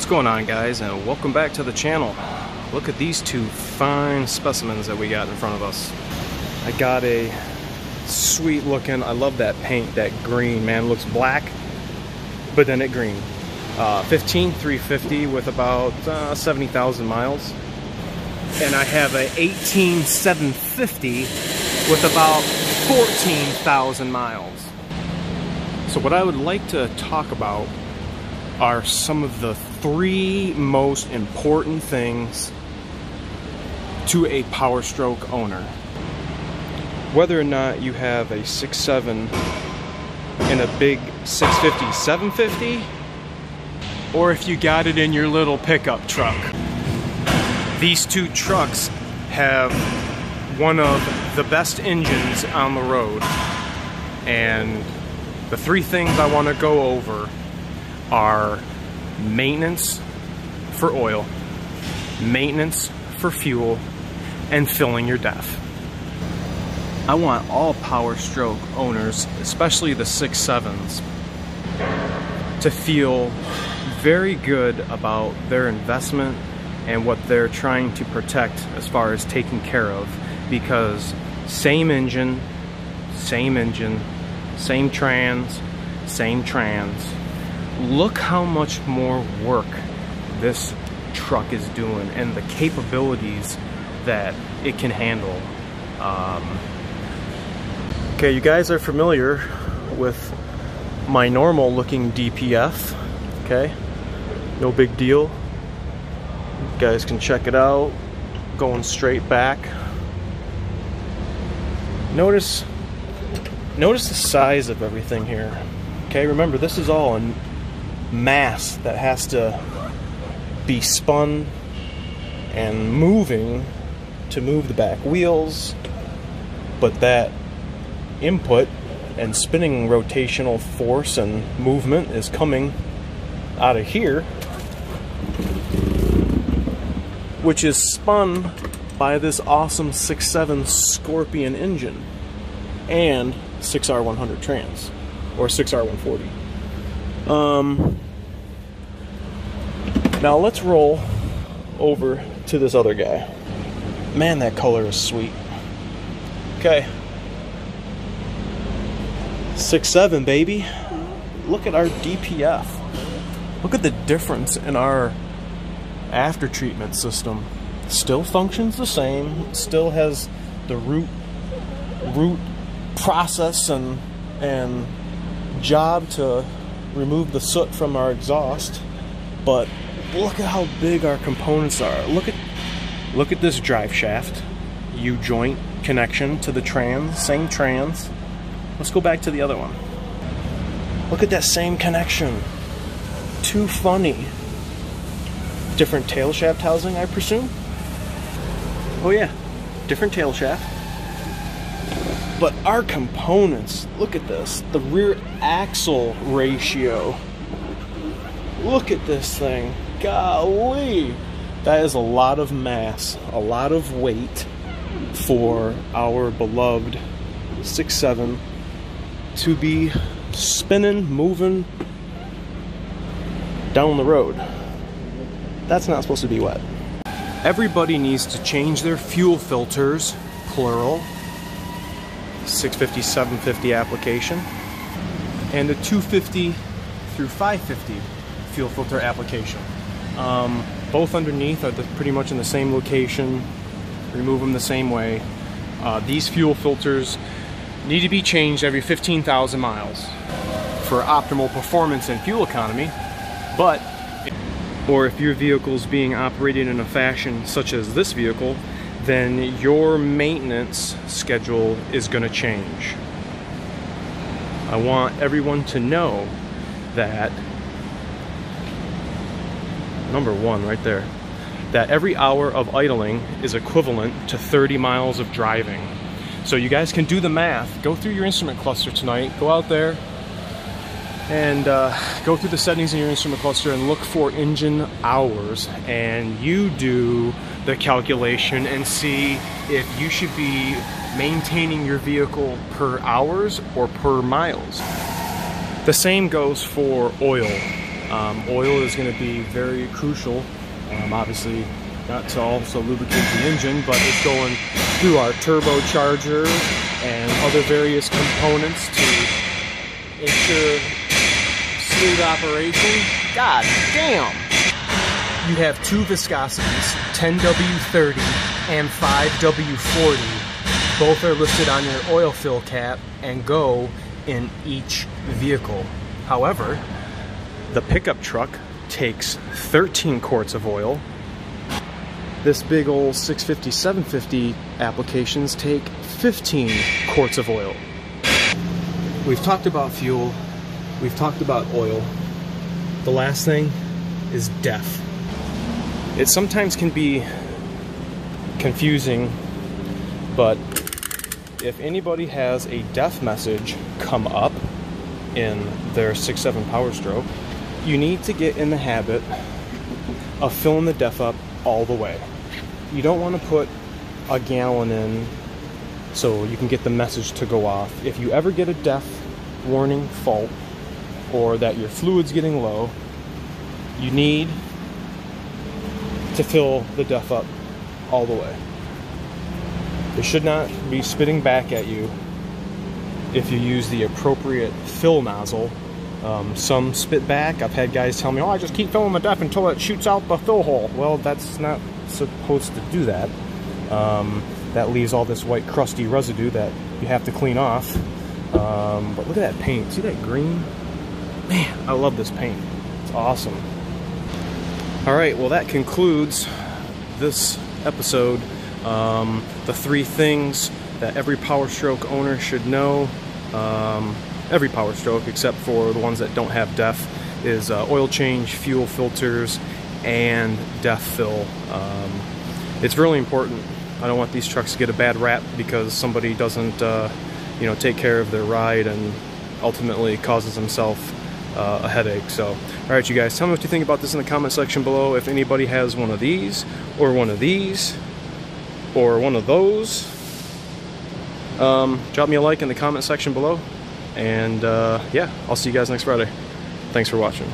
What's going on guys and welcome back to the channel. Look at these two fine specimens that we got in front of us. I got a sweet looking, I love that paint, that green, man, looks black, but then it green. Uh, 15 350 with about uh, 70,000 miles. And I have a 18 750 with about 14,000 miles. So what I would like to talk about are some of the three most important things to a Power Stroke owner. Whether or not you have a 6.7 and a big 650, 750, or if you got it in your little pickup truck. These two trucks have one of the best engines on the road. And the three things I want to go over are maintenance for oil, maintenance for fuel, and filling your DEF. I want all Power Stroke owners, especially the 6.7s, to feel very good about their investment and what they're trying to protect as far as taking care of because same engine, same engine, same trans, same trans, look how much more work this truck is doing and the capabilities that it can handle. Um, okay, you guys are familiar with my normal looking DPF, okay? No big deal. You guys can check it out. Going straight back. Notice, notice the size of everything here. Okay, remember this is all in mass that has to be spun and moving to move the back wheels, but that input and spinning rotational force and movement is coming out of here, which is spun by this awesome 6.7 Scorpion engine and 6R100 trans or 6R140. Um, now let's roll over to this other guy. Man, that color is sweet. Okay. Six seven, baby. Look at our DPF. Look at the difference in our after treatment system. Still functions the same, still has the root root process and and job to remove the soot from our exhaust, but look at how big our components are. Look at look at this drive shaft, U joint connection to the trans, same trans. Let's go back to the other one. Look at that same connection. Too funny. Different tail shaft housing, I presume? Oh yeah, different tail shaft. But our components, look at this. The rear axle ratio. Look at this thing. Golly. That is a lot of mass, a lot of weight for our beloved 6.7 to be spinning, moving down the road. That's not supposed to be wet. Everybody needs to change their fuel filters, plural, 650, 750 application, and the 250 through 550 fuel filter application. Um, both underneath are the, pretty much in the same location, remove them the same way. Uh, these fuel filters need to be changed every 15,000 miles for optimal performance and fuel economy, but or if your vehicle is being operated in a fashion such as this vehicle, then your maintenance schedule is going to change. I want everyone to know that number one right there that every hour of idling is equivalent to 30 miles of driving. So you guys can do the math. Go through your instrument cluster tonight. Go out there and uh, go through the settings in your instrument cluster and look for engine hours. And you do the calculation and see if you should be maintaining your vehicle per hours or per miles. The same goes for oil. Um, oil is going to be very crucial. Um, obviously, not to also lubricate the engine, but it's going through our turbocharger and other various components to ensure smooth operation. God damn! You have two viscosities, 10W30 and 5W40. Both are listed on your oil fill cap and go in each vehicle. However, the pickup truck takes 13 quarts of oil. This big old 650, 750 applications take 15 quarts of oil. We've talked about fuel, we've talked about oil. The last thing is DEF. It sometimes can be confusing, but if anybody has a DEF message come up in their 6.7 Power Stroke, you need to get in the habit of filling the DEF up all the way. You don't want to put a gallon in so you can get the message to go off. If you ever get a DEF warning fault or that your fluid's getting low, you need to fill the DEF up all the way. It should not be spitting back at you if you use the appropriate fill nozzle um, some spit back. I've had guys tell me, oh, I just keep filling my DEF until it shoots out the fill hole. Well, that's not supposed to do that. Um, that leaves all this white crusty residue that you have to clean off. Um, but look at that paint. See that green? Man, I love this paint. It's awesome. All right, well, that concludes this episode. Um, the three things that every Power Stroke owner should know. Um, every Power Stroke, except for the ones that don't have DEF, is uh, oil change, fuel filters, and DEF fill. Um, it's really important. I don't want these trucks to get a bad rap because somebody doesn't, uh, you know, take care of their ride and ultimately causes themselves uh, a headache. So, all right, you guys, tell me what you think about this in the comment section below. If anybody has one of these, or one of these, or one of those, um, drop me a like in the comment section below. And uh, yeah, I'll see you guys next Friday. Thanks for watching.